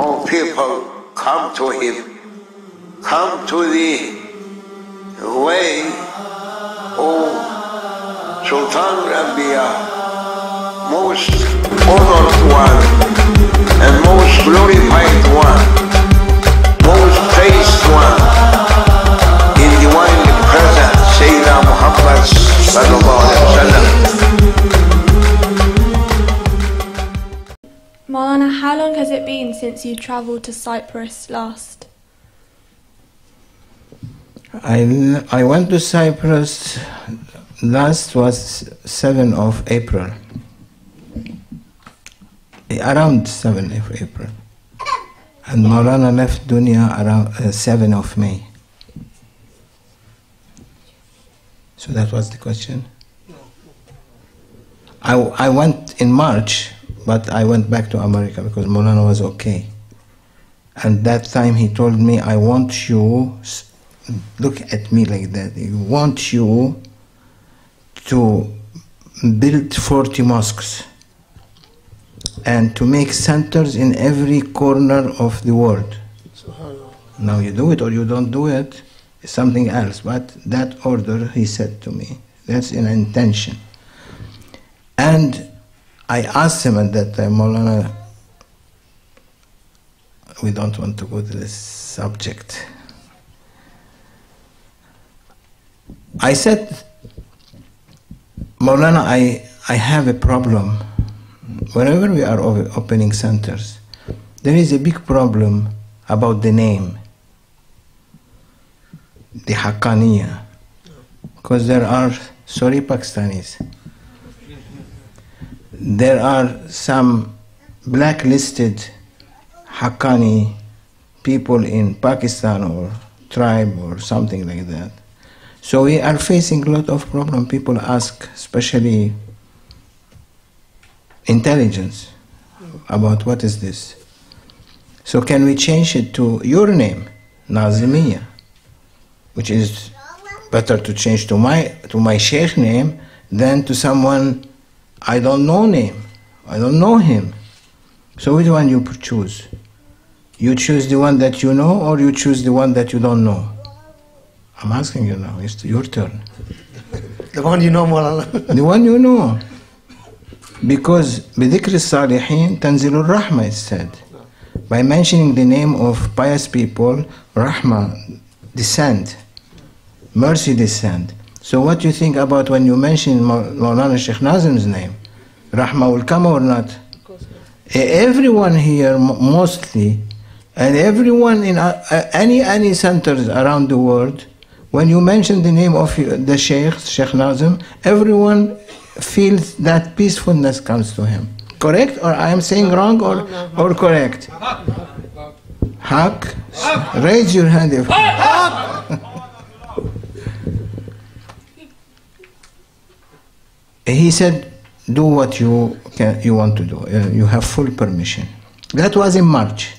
All people come to him, come to the way of Sultan al-Anbiya, most honored one and most glorified one, most praised one in divine presence, Sayyidina Muhammad sallallahu alaihi wasallam. Maulana, how long has it been since you travelled to Cyprus last? I, I went to Cyprus last was 7 of April. Around 7 of April. And Maulana left Dunya around uh, 7 of May. So that was the question? I, I went in March, but I went back to America because Maulana was okay. And that time he told me, I want you, look at me like that, I want you to build 40 mosques and to make centers in every corner of the world. Now you do it or you don't do it, it's something else. But that order, he said to me, that's an intention. And I asked him at that time, we don't want to go to this subject. I said, Maulana, I, I have a problem. Whenever we are opening centers, there is a big problem about the name, the Haqqaniya. Because there are, sorry, Pakistanis, there are some blacklisted Haqqani people in Pakistan or tribe or something like that. So we are facing a lot of problem. People ask, especially intelligence, about what is this. So can we change it to your name, Nazimiya, which is better to change to my to my sheikh name than to someone I don't know name. I don't know him. So which one you choose? You choose the one that you know or you choose the one that you don't know? I'm asking you now, it's your turn. The one you know, Maulana. The one you know. Because بذكر الصالحين تنزل الرحمة is said. By mentioning the name of pious people, Rahma descend, mercy descend. So what do you think about when you mention Maul- Maulana Sheikh Nazim's name? Rahma will come or not? Everyone here, mostly, and everyone in uh, uh, any any centers around the world, when you mention the name of the Sheikh, Sheikh Nazim, everyone feels that peacefulness comes to him. Correct? Or I am saying wrong or, or correct? Haq? Raise your hand if. He said, do what you can, you want to do. Uh, you have full permission. That was in March.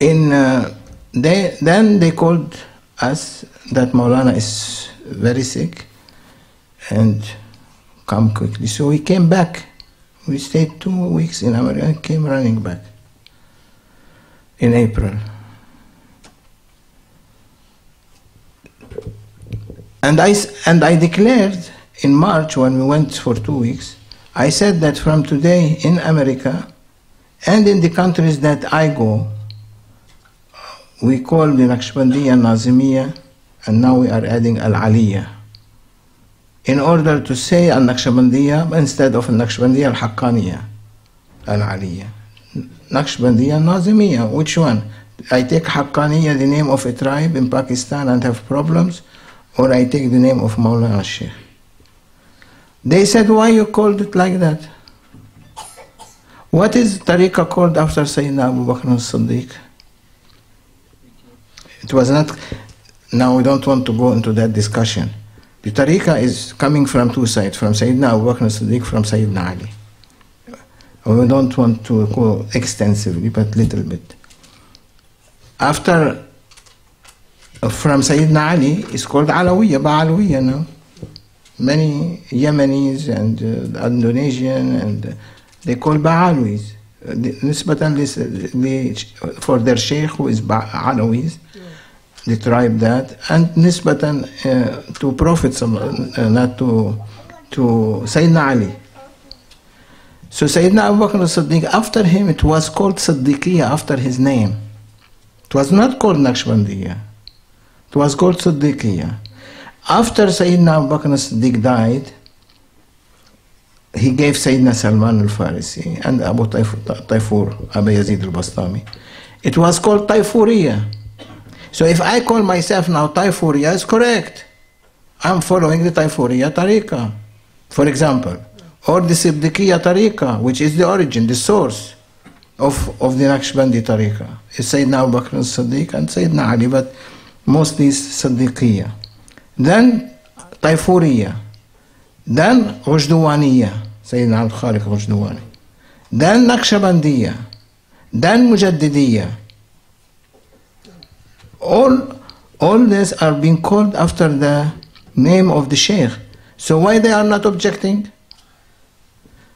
In uh, they then they called us that Maulana is very sick and come quickly. So we came back. We stayed two weeks in America and came running back in April. And I, and I declared in March when we went for two weeks, I said that from today in America and in the countries that I go, we call the Naqshbandiya Nazimiya and now we are adding Al Aliyah. In order to say Al Naqshbandiya instead of Al Naqshbandiya Al Haqqaniya, Al Aliyah. Naqshbandiya Nazimiya, which one? I take Haqqaniya, the name of a tribe in Pakistan and have problems, or I take the name of Maulana Sheikh. They said, why you called it like that? What is Tariqa called after Sayyidina Abu Bakr as-Siddiq? It was not, now we don't want to go into that discussion. The Tariqa is coming from two sides, from Sayyidina Abu Bakr as-Siddiq, from Sayyidina Ali. We don't want to go extensively, but little bit. After from Sayyidina Ali is called Alawiya, Ba'alawiya now. Many Yemenis and uh, Indonesian and uh, they call Ba'alawis. Uh, nisbatan for their sheikh who is Alawis, the they tribe that, and Nisbatan uh, to Prophet, uh, not to, to Sayyidina Ali. So Sayyidina Abu Bakr as-Siddiq, after him it was called Siddiqiyya after his name. It was not called Naqshbandiya. It was called Siddiqiyya. After Sayyidina Abu Bakr as-Siddiq died, he gave Sayyidina Salman al-Farisi and Abu Taif- Taifur, Abu Yazid al-Bastami. It was called Taifuriya. So if I call myself now Taifuriya, it's correct. I'm following the Taifuriya tariqa, for example. Or the Siddiqiyya tariqa, which is the origin, the source of, of the Naqshbandi tariqa. It's Sayyidina Abu Bakr as-Siddiq and Sayyidina Ali, but mostly Siddiqiyya. Then Taifuriya. Then Ghujduwaniya, Sayyidina Al Khaliq Ghujduwani. Then Naqshbandiyya. Then Mujaddidiyya. All, all these are being called after the name of the Sheikh. So why they are not objecting?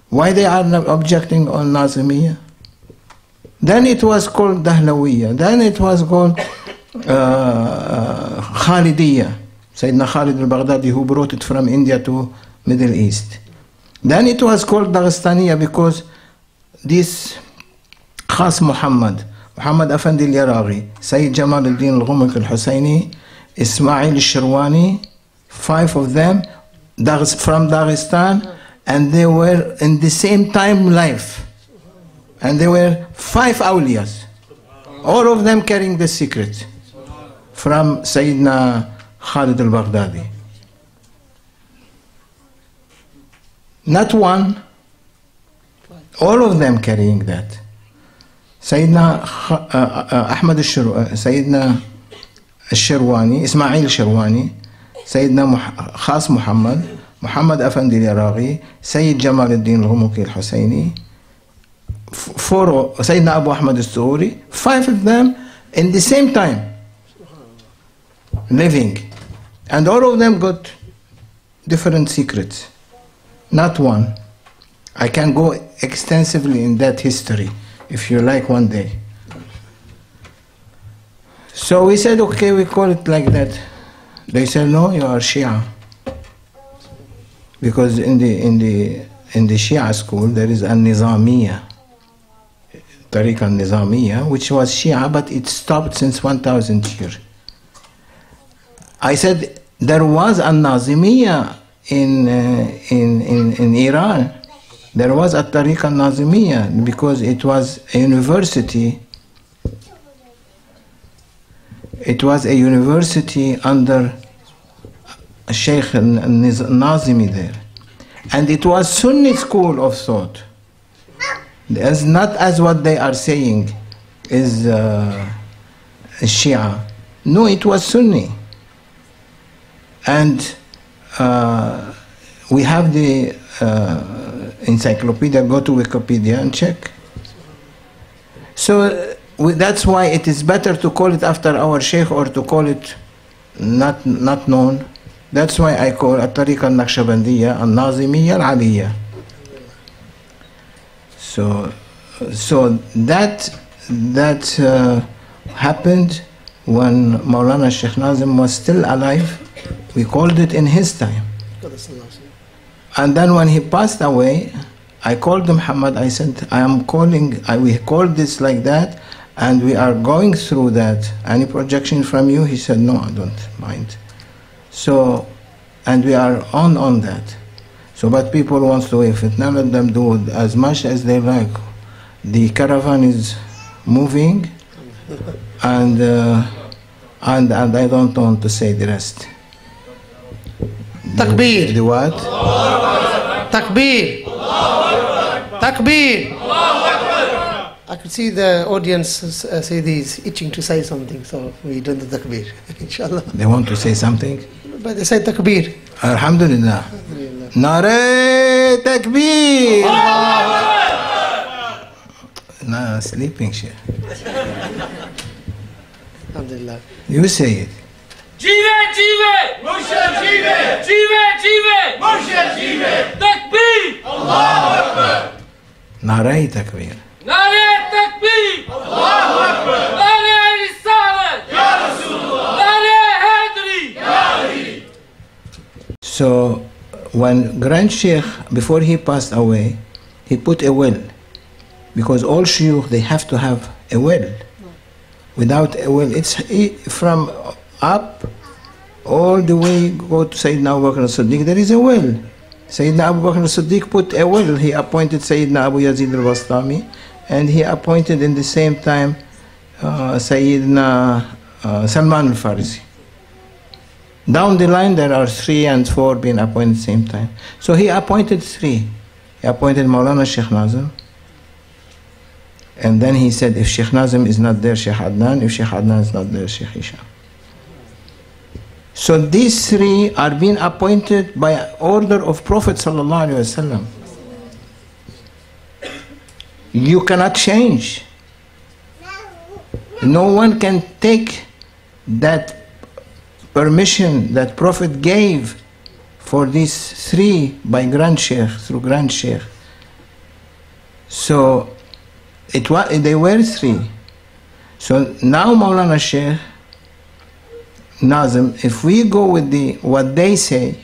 Why they are not objecting on Nazimiyya? Then it was called Dahlawiyya. Then it was called uh, Khalidiyya. Sayyidina Khalid al-Baghdadi who brought it from India to Middle East. Then it was called Dagestaniya because this Khas Muhammad, Muhammad Afandi al-Yaraghi, Sayyid Jamal al-Din al-Ghumik al-Husayni, Ismail al-Shirwani, five of them from Dagestan, and they were in the same time life. And they were five awliyas, all of them carrying the secret from Sayyidina Khalid al-Baghdadi. Not one, all of them carrying that. Uh, uh, Ahmad al-Shir- uh, Sayyidina الشرواني إسماعيل الشرواني سيدنا مح... خاص محمد محمد أفندي العراقي سيد جمال الدين الغموكي الحسيني four سيدنا أبو أحمد السعوري five of them in the same time living and all of them got different secrets not one I can go extensively in that history if you like one day so we said, okay, we call it like that. They said, no, you are Shia. Because in the, in the, in the Shia school, there is a Nizamiya, Tariq al-Nizamiya, which was Shia, but it stopped since 1000 years. I said, there was a Nazimiya in, uh, in, in, in Iran. There was a Tariq al-Nazimiya because it was a university it was a university under Sheikh Nazimi there. And it was Sunni school of thought. As not as what they are saying is uh, Shia. No, it was Sunni. And uh, we have the uh, encyclopedia, go to Wikipedia and check. So uh, we- that's why it is better to call it after our sheikh or to call it not, not known. That's why I call it Tariqa al-Naqshbandiyya al-Nazimiyya al-Aliyya. So, so that, that uh, happened when Maulana Sheikh Nazim was still alive. We called it in his time. And then when he passed away, I called Muhammad. I said, I am calling, I, we called this like that, and we are going through that. Any projection from you? He said, No, I don't mind. So, and we are on on that. So, but people want to, if it, none of them do as much as they like. The caravan is moving, and, uh, and, and I don't want to say the rest. Takbir. The what? Takbir. Takbir. I could see the audience uh, say these itching to say something, so we done the takbir, inshallah. They want to say something? But they say takbir. Alhamdulillah. Alhamdulillah. Nare takbir! nah, sleeping shit. Alhamdulillah. You say it. Jive, jive! Jive! So when Grand Sheikh before he passed away he put a will because all shuyukh they have to have a will without a will it's from up all the way go to Sayyidina Abu Bakr as-Siddiq there is a will Sayyidina Abu Bakr as-Siddiq put a will. He appointed Sayyidina Abu Yazid al-Bastami and he appointed in the same time uh, Sayyidina uh, Salman al-Farisi. Down the line, there are three and four being appointed same time. So he appointed three. He appointed Maulana Sheikh Nazim. And then he said, if Sheikh Nazim is not there, Sheikh Adnan. If Sheikh Adnan is not there, Sheikh Hisham. So these three are being appointed by order of Prophet Wasallam. You cannot change. No one can take that permission that Prophet gave for these three by Grand Sheikh, through Grand Sheikh. So it was, they were three. So now Maulana Sheikh Nazim, if we go with the what they say,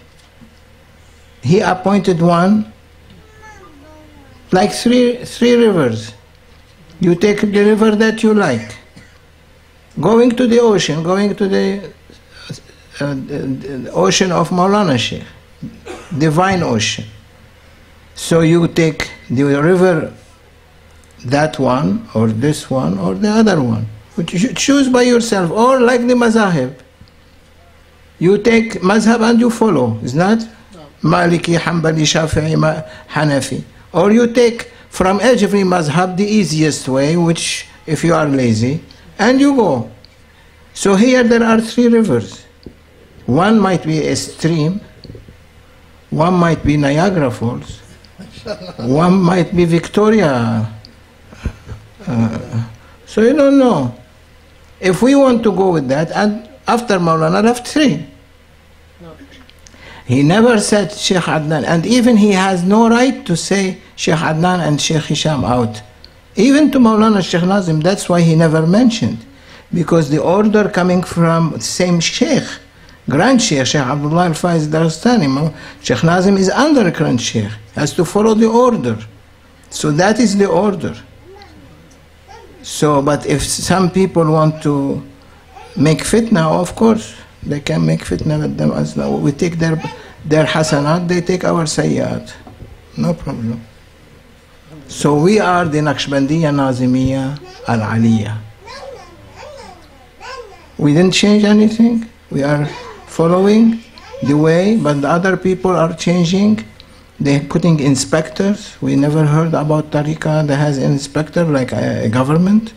he appointed one like three three rivers. You take the river that you like. Going to the ocean, going to the uh, the- the ocean of Maulana Sheikh, divine ocean. So you take the river, that one, or this one, or the other one. You choose by yourself, or like the mazahib. You take mazhab and you follow, is not? Maliki, Hanbali, Shafi'i, Hanafi. Or you take from every mazhab the easiest way, which if you are lazy, and you go. So here there are three rivers. One might be a stream, one might be Niagara Falls, one might be Victoria. Uh, so you don't know. If we want to go with that, and after Maulana left three. He never said Sheikh Adnan, and even he has no right to say Sheikh Adnan and Sheikh Hisham out. Even to Maulana Sheikh Nazim, that's why he never mentioned. Because the order coming from the same Sheikh, Grand Sheikh, Sheikh Abdullah al Faiz Sheikh Nazim is under Grand Sheikh, has to follow the order. So that is the order. So, but if some people want to make fitna, of course, they can make fitna with them as well. We take their, their hasanat, they take our sayyat. No problem. So we are the Naqshbandiya Nazimiya Al Aliyah. We didn't change anything. We are following the way, but the other people are changing. They're putting inspectors. We never heard about Tariqa that has an inspector like a, a government.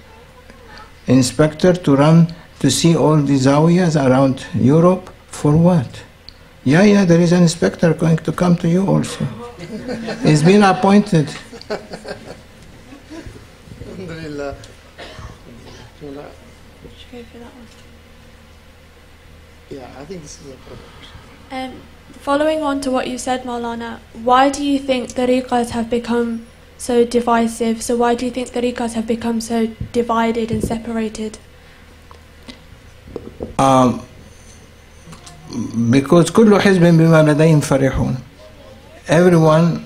Inspector to run to see all the zawiyas around Europe for what? Yeah, yeah, there is an inspector going to come to you also. He's been appointed. Alhamdulillah. Should go for that one. Yeah, I think this is a problem. Um, following on to what you said, Maulana, why do you think tariqas have become so divisive? So why do you think tariqas have become so divided and separated? Um, because كل حزب بما لديهم فرحون. Everyone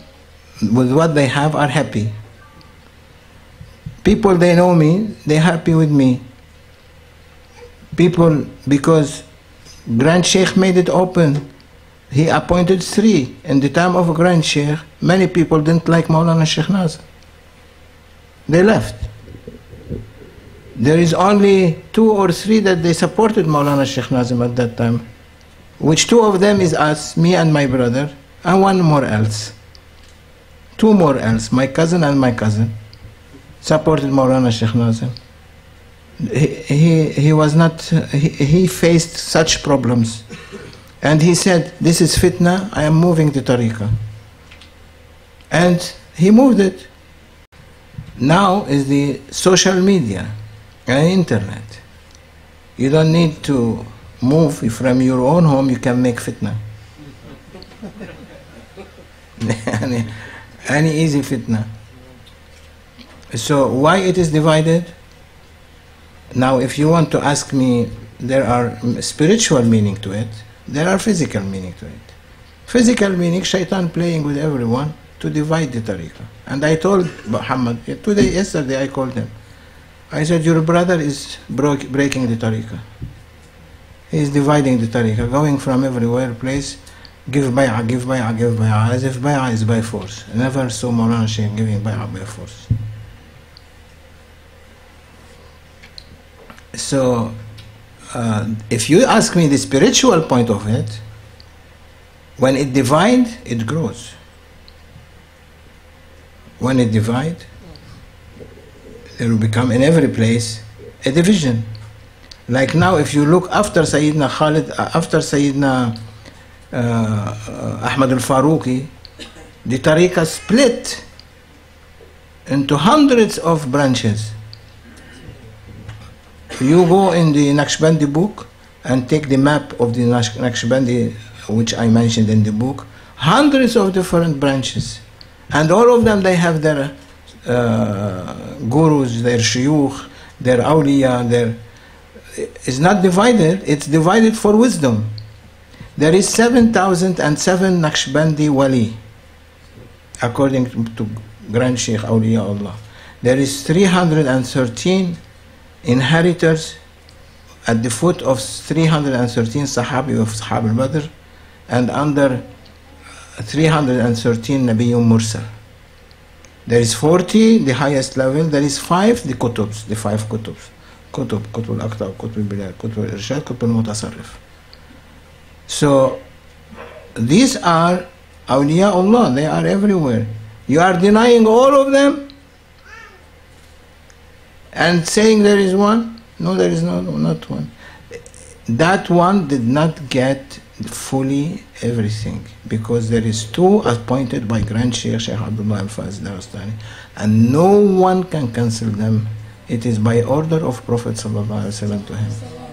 with what they have are happy. People they know me they happy with me. People because Grand Sheikh made it open he appointed three. In the time of Grand Sheikh many people didn't like Maulana Sheikh Nazim. they left. There is only two or three that they supported Maulana Sheikh Nazim at that time, which two of them is us, me and my brother, and one more else. Two more else, my cousin and my cousin, supported Maulana Sheikh Nazim. He, he, he was not, he, he faced such problems. And he said, This is fitna, I am moving to tariqah. And he moved it. Now is the social media and internet. You don't need to move from your own home, you can make fitna. any, any easy fitna. So why it is divided? Now, if you want to ask me, there are spiritual meaning to it. There are physical meaning to it. Physical meaning, shaitan playing with everyone to divide the tariqah. And I told Muhammad, today, yesterday I called him. I said, your brother is breaking the tariqah. He is dividing the tariqah, going from everywhere place, give bay'ah, give bay'ah, give bay'ah, as if bay'ah is by force. Never saw Maulana Shaykh giving bay'ah by force. So, uh, if you ask me the spiritual point of it, when it divide, it grows. When it divide, there will become in every place a division. Like now, if you look after Sayyidina Khalid, uh, after Sayyidina uh, uh, Ahmad al Faruqi, the tariqah split into hundreds of branches. You go in the Naqshbandi book and take the map of the Naqsh- Naqshbandi, which I mentioned in the book, hundreds of different branches. And all of them, they have their uh, gurus, their shuyukh, their awliya, their... It's not divided, it's divided for wisdom. There is 7,007 Naqshbandi wali, according to, to Grand Sheikh Awliya Allah. There is 313 inheritors at the foot of 313 Sahabi of Sahab al-Badr and under 313 Nabiyyun Mursal. There is 40, the highest level. There is 5, the kutubs, the 5 kutubs. Kutub, Kutub al-Aqta, Kutub al-Bilad, Kutub al-Irshad, Kutub al-Mutasarrif. So, these are awliya Allah, they are everywhere. You are denying all of them and saying there is one? No, there is no, not one. That one did not get fully everything because there is two appointed by Grand Sheikh Sheikh Abdullah Al-Faiz Daghestani and no one can cancel them. It is by order of Prophet Sallallahu Alaihi Wasallam to him.